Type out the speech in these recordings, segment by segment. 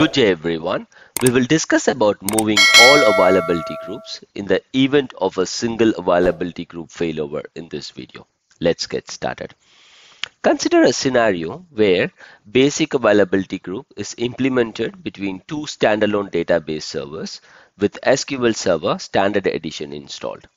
Good day everyone. We will discuss about moving all availability groups in the event of a single availability group failover in this video. Let's get started. Consider a scenario where basic availability group is implemented between two standalone database servers with SQL Server Standard Edition installed.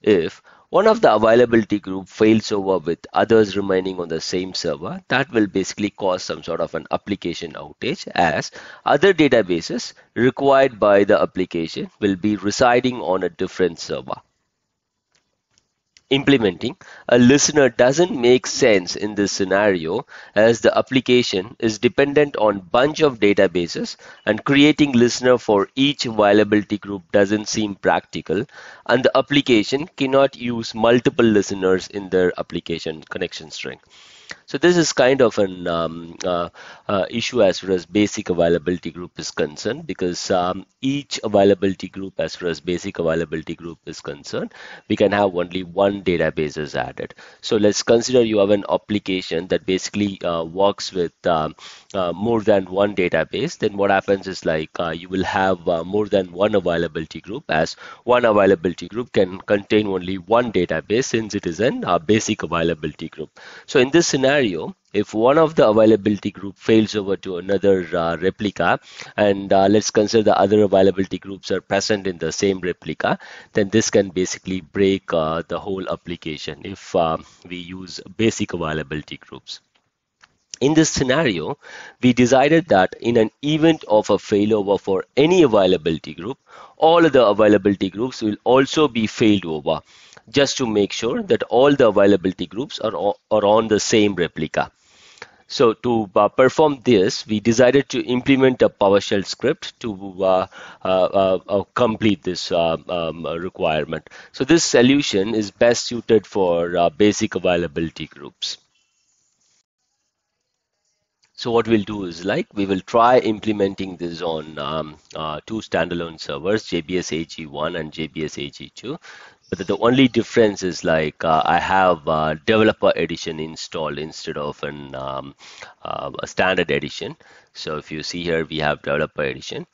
If one of the availability group fails over with others remaining on the same server, that will basically cause some sort of an application outage as other databases required by the application will be residing on a different server implementing a listener doesn't make sense in this scenario as the application is dependent on bunch of databases and creating listener for each availability group doesn't seem practical and the application cannot use multiple listeners in their application connection string. So this is kind of an um, uh, uh, issue as far as basic availability group is concerned because um, each availability group as far as basic availability group is concerned, we can have only one database is added. So let's consider you have an application that basically uh, works with um, uh, more than one database. Then what happens is like uh, you will have uh, more than one availability group as one availability group can contain only one database since it is an basic availability group. So in this scenario, scenario, if one of the availability group fails over to another uh, replica, and uh, let's consider the other availability groups are present in the same replica, then this can basically break uh, the whole application if uh, we use basic availability groups. In this scenario, we decided that in an event of a failover for any availability group, all of the availability groups will also be failed over just to make sure that all the availability groups are, are on the same replica. So to uh, perform this, we decided to implement a PowerShell script to uh, uh, uh, uh complete this uh, um, requirement. So this solution is best suited for basic availability groups. So what we'll do is like we will try implementing this on um, two standalone servers, JBS AG1 and JBS AG2 but the only difference is like uh, I have developer edition installed instead of an um, uh, a standard edition. So if you see here, we have developer edition.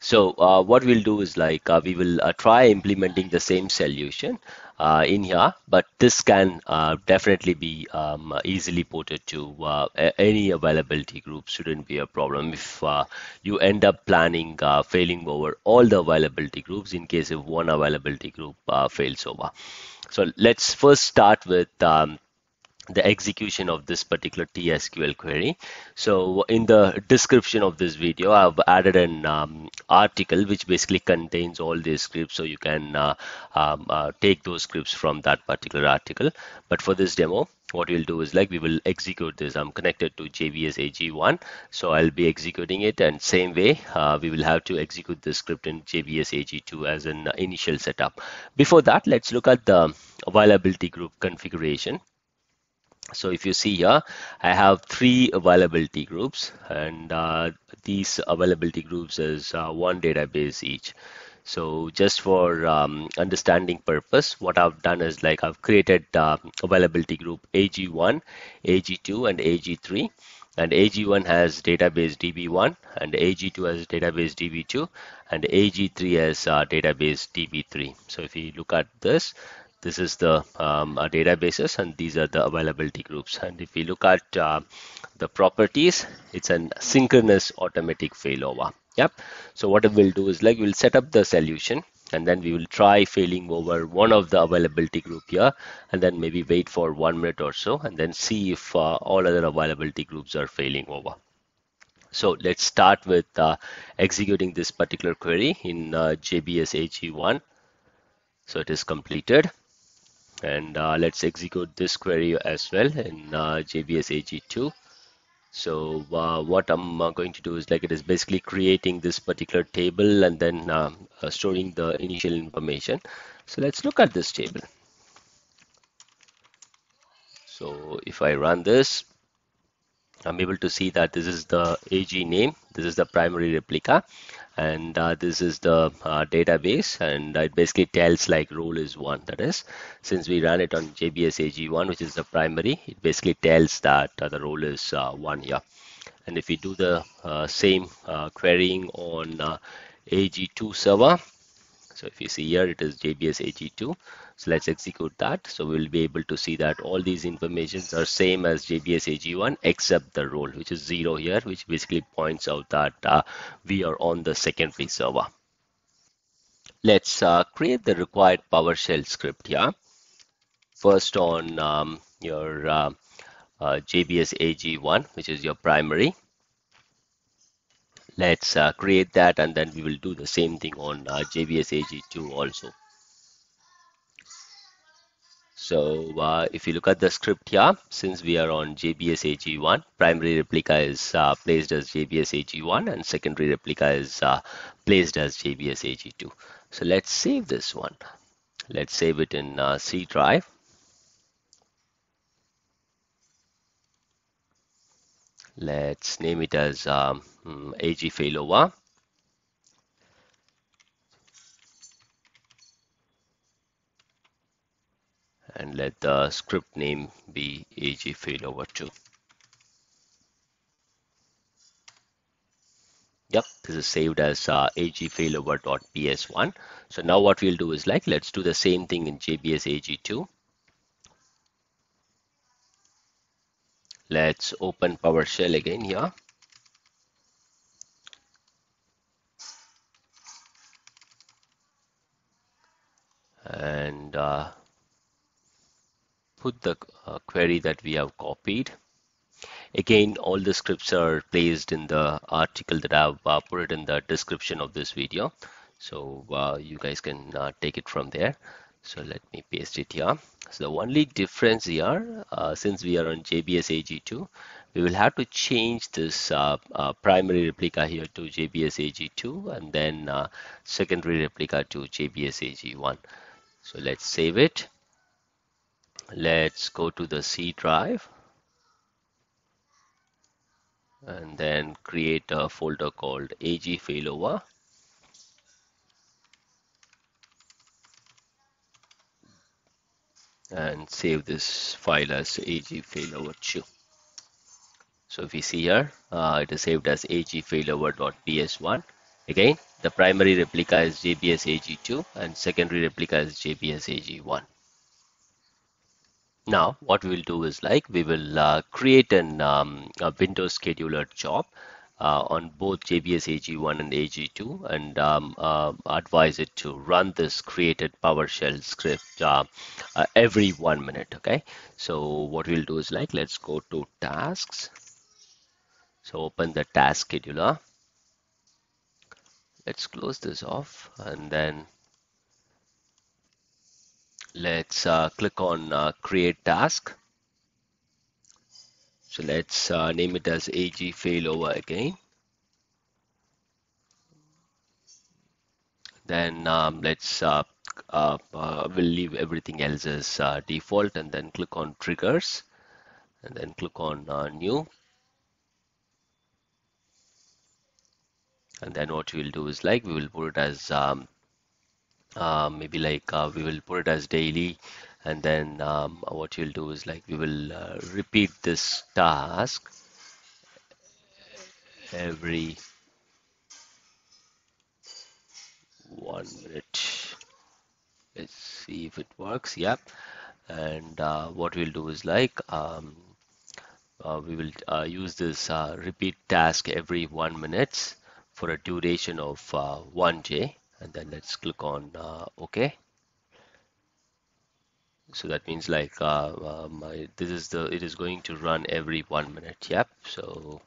So uh, what we'll do is like uh, we will uh, try implementing the same solution uh, in here, but this can uh, definitely be um, easily ported to uh, any availability group. Shouldn't be a problem if you end up planning failing over all the availability groups in case if one availability group fails over. So let's first start with um, the execution of this particular TSQL query. So in the description of this video, I've added an um, article which basically contains all these scripts. So you can uh, um, uh, take those scripts from that particular article. But for this demo, what we'll do is like we will execute this. I'm connected to JBS AG1, so I'll be executing it. And same way, uh, we will have to execute the script in JBS AG2 as an initial setup. Before that, let's look at the availability group configuration. So if you see here, I have three availability groups and uh, these availability groups is uh, one database each. So just for um, understanding purpose, what I've done is like I've created uh, availability group AG1, AG2 and AG3 and AG1 has database DB1 and AG2 has database DB2 and AG3 has uh, database DB3. So if you look at this, this is the um, databases and these are the availability groups. And if we look at uh, the properties it's an synchronous automatic failover. Yep. So what we'll do is like we'll set up the solution and then we will try failing over one of the availability group here and then maybe wait for one minute or so and then see if uh, all other availability groups are failing over. So let's start with uh, executing this particular query in uh, JBS AG1 so it is completed and uh, let's execute this query as well in uh, JBS AG2 so uh, what I'm uh, going to do is like it is basically creating this particular table and then um, uh, storing the initial information. So let's look at this table. So if I run this I'm able to see that this is the AG name this is the primary replica and uh, this is the uh, database and it basically tells like role is one that is. Since we ran it on JBS AG1 which is the primary it basically tells that uh, the role is uh, one here. And if we do the uh, same uh, querying on uh, AG2 server so if you see here it is JBS AG2 so let's execute that. So we'll be able to see that all these informations are same as JBS AG1 except the role which is zero here which basically points out that uh, we are on the secondary server. Let's uh, create the required PowerShell script here. First on um, your uh, uh, JBS AG1, which is your primary. Let's uh, create that and then we will do the same thing on uh, JBS AG2 also. So uh, if you look at the script here, since we are on JBS AG1, primary replica is uh, placed as JBS AG1 and secondary replica is uh, placed as JBS AG2. So let's save this one. Let's save it in uh, C drive. Let's name it as um, hmm, AG failover. And let the script name be AG failover 2. Yep, this is saved as uh, agfailover.ps1. So now what we'll do is like, let's do the same thing in JBS AG2. Let's open PowerShell again here. And uh, put the uh, query that we have copied. Again, all the scripts are placed in the article that I've uh, put it in the description of this video. So uh, you guys can uh, take it from there. So let me paste it here. So the only difference here, uh, since we are on JBS AG2, we will have to change this uh, uh, primary replica here to JBS AG2 and then uh, secondary replica to JBS AG1. So let's save it. Let's go to the C drive and then create a folder called AG failover and save this file as ag failover2 so if you see here uh, it is saved as ag failover.ps1 again the primary replica is jbs ag2 and secondary replica is jbs ag1 now what we will do is like we will uh, create an um, a windows scheduler job on both JBS AG1 and AG2 and um, uh, advise it to run this created PowerShell script uh, uh, every one minute. Okay, so what we'll do is like let's go to tasks. So open the task scheduler. Let's close this off and then let's uh, click on uh, create task so let's uh, name it as AG failover again. Then um, let's uh, uh, uh, we'll leave everything else as uh, default and then click on triggers and then click on uh, new. And then what we'll do is like we will put it as um, maybe like we will put it as daily and then um, what you'll do is like we will uh, repeat this task every one minute. Let's see if it works. Yep. And uh, what we'll do is like um, uh, we will uh, use this uh, repeat task every one minutes for a duration of uh, 1j and then let's click on OK so that means like uh, uh, my this is the it is going to run every one minute. Yep. So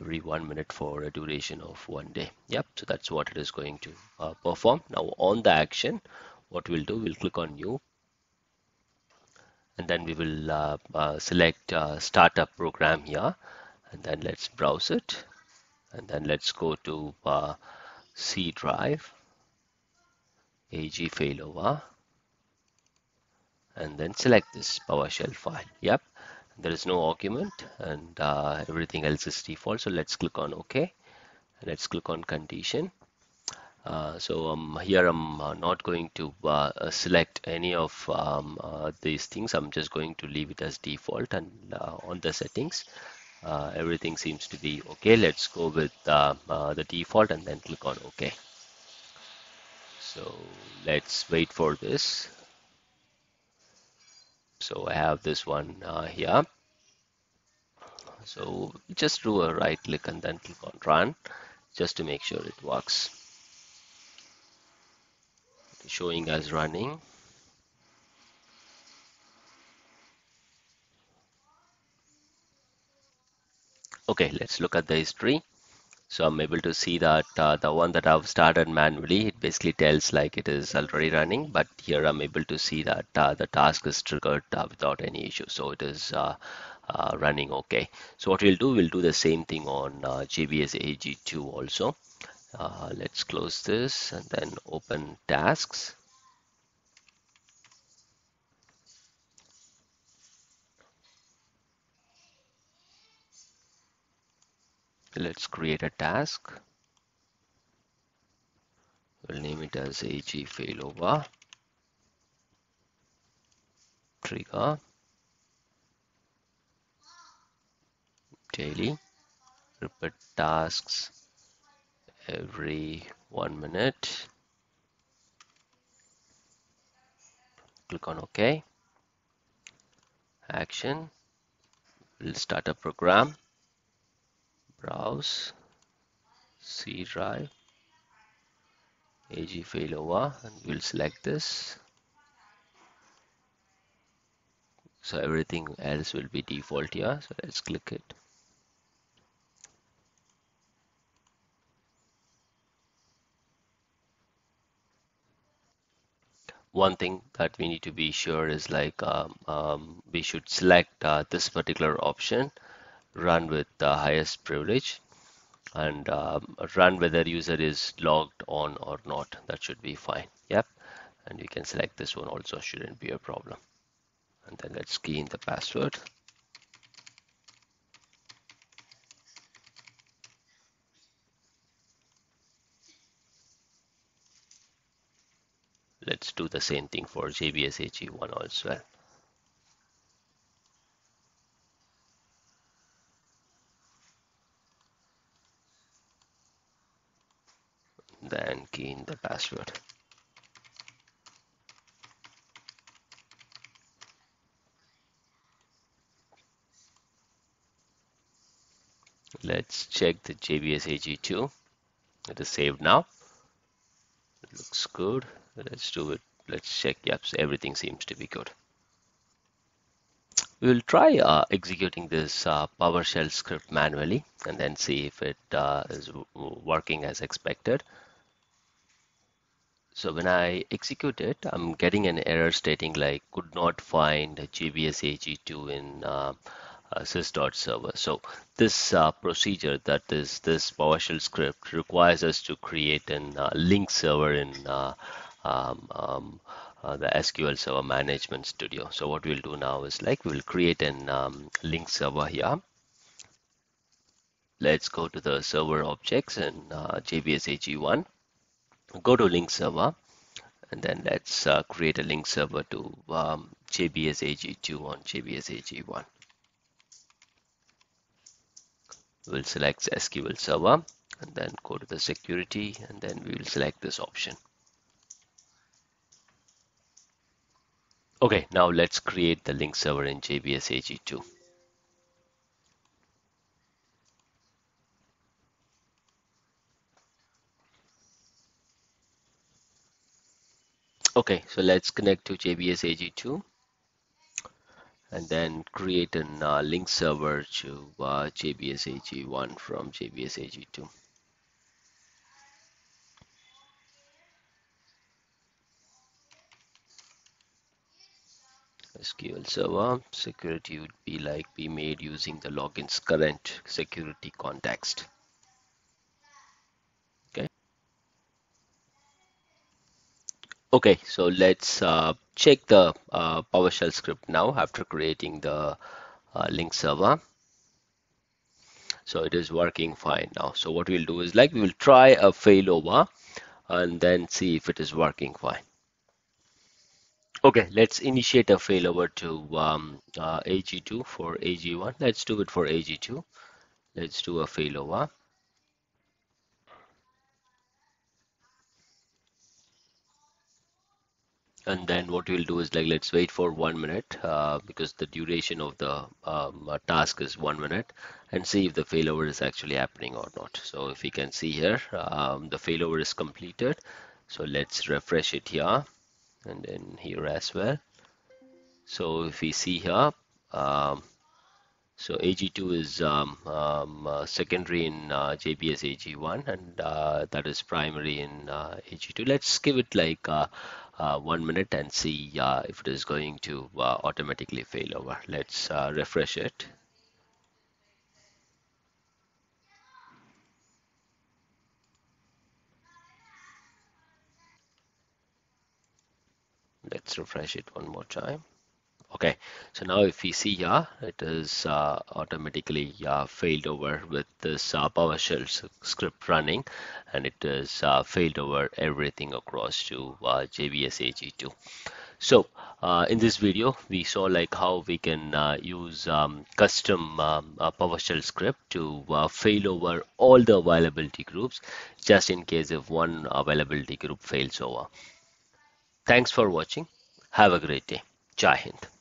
every one minute for a duration of one day. Yep. So that's what it is going to uh, perform. Now on the action what we'll do we'll click on new. And then we will uh, uh, select uh, startup program here. And then let's browse it. And then let's go to C drive AG failover and then select this PowerShell file. Yep, there is no argument and uh, everything else is default. So let's click on OK. Let's click on condition. Uh, so um, here I'm uh, not going to uh, select any of um, uh, these things. I'm just going to leave it as default and uh, on the settings. uh, everything seems to be okay. Let's go with uh, uh, the default and then click on OK. So let's wait for this. So I have this one uh, here. So just do a right click and then click on run just to make sure it works. Showing as running. Okay, let's look at the history. So I'm able to see that uh, the one that I've started manually, it basically tells like it is already running, but here I'm able to see that uh, the task is triggered uh, without any issue. So it is uh, uh, running okay. So what we'll do, we'll do the same thing on uh, JBS AG2 also. let's close this and then open tasks. Let's create a task. We'll name it as ag failover. Trigger. Daily. Repeat tasks every one minute. Click on ok. Action. We'll start a program browse C drive AG failover and we'll select this. So everything else will be default here so let's click it. One thing that we need to be sure is like um, um, we should select uh, this particular option run with the highest privilege and um, run whether user is logged on or not. That should be fine. Yep. And you can select this one also. Shouldn't be a problem. And then let's key in the password. Let's do the same thing for JBS AG1 also then key in the password. Let's check the JBS AG2. It is saved now. It looks good. Let's do it. Let's check. Yep, so everything seems to be good. We will try uh, executing this uh, PowerShell script manually and then see if it uh, is working as expected. So when I execute it, I'm getting an error stating like could not find JBS AG2 in uh, uh, sys.server. So this uh, procedure that is this PowerShell script requires us to create an uh, link server in uh, um, um, uh, the SQL Server Management Studio. So what we'll do now is like we'll create an um, link server here. Let's go to the server objects in JBS AG1 go to link server and then let's uh, create a link server to um, JBSAG2 on JBSAG1. We'll select SQL server and then go to the security and then we will select this option. Okay, now let's create the link server in JBSAG2. Okay, so let's connect to JBS AG2 and then create a uh, link server to uh, JBS AG1 from JBS AG2. SQL Server security would be like be made using the login's current security context. Okay, so let's uh, check the uh, PowerShell script now after creating the uh, link server. So it is working fine now. So what we'll do is like we will try a failover and then see if it is working fine. Okay, let's initiate a failover to um, uh, AG2 for AG1. Let's do it for AG2. Let's do a failover. And then what we'll do is like let's wait for one minute uh, because the duration of the um, uh, task is one minute and see if the failover is actually happening or not. So if we can see here um, the failover is completed. So let's refresh it here and then here as well. So if we see here um, so AG2 is um, um, uh, secondary in uh, JBS AG1 and uh, that is primary in uh, AG2. Let's give it like uh, Uh, one minute and see uh, if it is going to uh, automatically fail over. Let's refresh it. Let's refresh it one more time. Okay, so now if we see here, it is uh, automatically uh, failed over with this uh, PowerShell script running, and it is uh, failed over everything across to uh, JBS AG2. So uh, in this video, we saw like how we can use um, custom um, PowerShell script to fail over all the availability groups, just in case if one availability group fails over. Thanks for watching. Have a great day. Jai Hind.